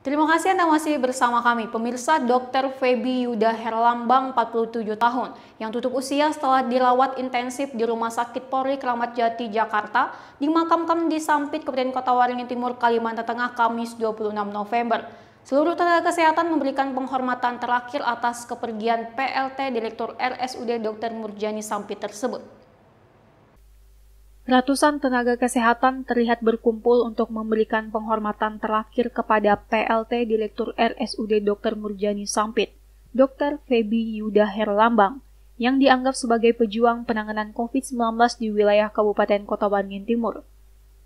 Terima kasih Anda masih bersama kami. Pemirsa Dr. Feby Yuda Herlambang, 47 tahun, yang tutup usia setelah dirawat intensif di Rumah Sakit Polri Kramat Jati, Jakarta, dimakamkan di Sampit, Kabupaten Kota Waringin Timur, Kalimantan Tengah, Kamis 26 November. Seluruh tenaga kesehatan memberikan penghormatan terakhir atas kepergian PLT Direktur RSUD Dr. Murjani Sampit tersebut. Ratusan tenaga kesehatan terlihat berkumpul untuk memberikan penghormatan terakhir kepada PLT Direktur RSUD Dr. Murjani Sampit, Dr. Feby Yuda Herlambang, yang dianggap sebagai pejuang penanganan COVID-19 di wilayah Kabupaten Kota Waringin Timur.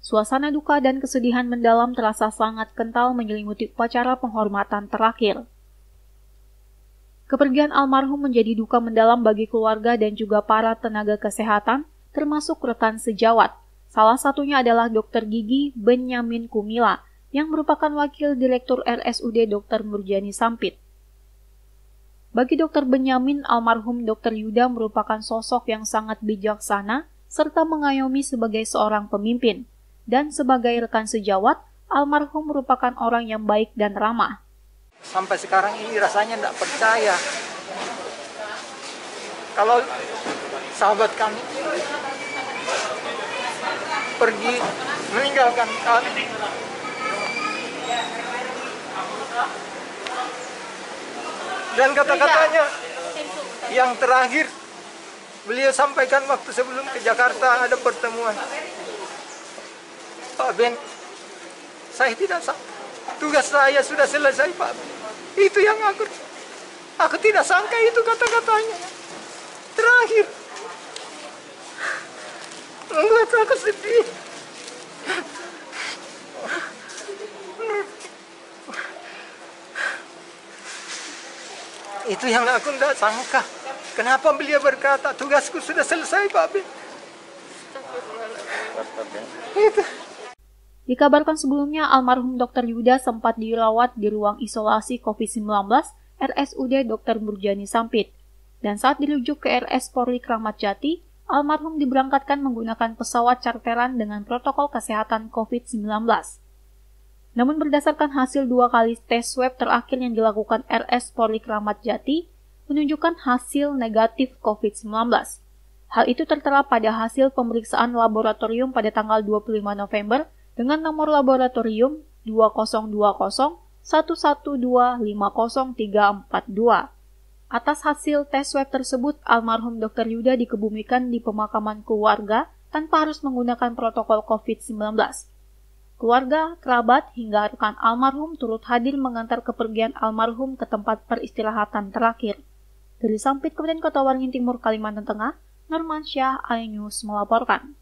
Suasana duka dan kesedihan mendalam terasa sangat kental menyelimuti upacara penghormatan terakhir. Kepergian almarhum menjadi duka mendalam bagi keluarga dan juga para tenaga kesehatan termasuk rekan sejawat. Salah satunya adalah Dr. Gigi Benyamin Kumila, yang merupakan wakil direktur RSUD Dr. Murjani Sampit. Bagi Dr. Benyamin, almarhum Dr. Yuda merupakan sosok yang sangat bijaksana serta mengayomi sebagai seorang pemimpin. Dan sebagai rekan sejawat, almarhum merupakan orang yang baik dan ramah. Sampai sekarang ini rasanya tidak percaya. Kalau sahabat kami pergi meninggalkan kami. Dan kata-katanya yang terakhir beliau sampaikan waktu sebelum ke Jakarta ada pertemuan. Pak Ben, saya tidak tugas saya sudah selesai Pak. Itu yang aku aku tidak sangka itu kata-katanya. Terakhir membuat aku sedih. Itu yang aku tidak sangka. Kenapa beliau berkata, tugasku sudah selesai, Pak B. Itu. Dikabarkan sebelumnya, almarhum Dr. Yuda sempat dirawat di ruang isolasi COVID-19 RSUD Dr. Murjani Sampit. Dan saat dirujuk ke RS Polri Kramat Jati, almarhum diberangkatkan menggunakan pesawat charteran dengan protokol kesehatan COVID-19. Namun berdasarkan hasil dua kali tes swab terakhir yang dilakukan RS Polri Kramat Jati, menunjukkan hasil negatif COVID-19. Hal itu tertera pada hasil pemeriksaan laboratorium pada tanggal 25 November dengan nomor laboratorium 2020 112503442. Atas hasil tes swab tersebut, almarhum Dr. Yuda dikebumikan di pemakaman keluarga tanpa harus menggunakan protokol COVID-19. Keluarga, kerabat, hingga rekan almarhum turut hadir mengantar kepergian almarhum ke tempat peristirahatan terakhir. Dari Sampit, Kabupaten Kota Waringin Timur, Kalimantan Tengah, Norman Syah, News melaporkan.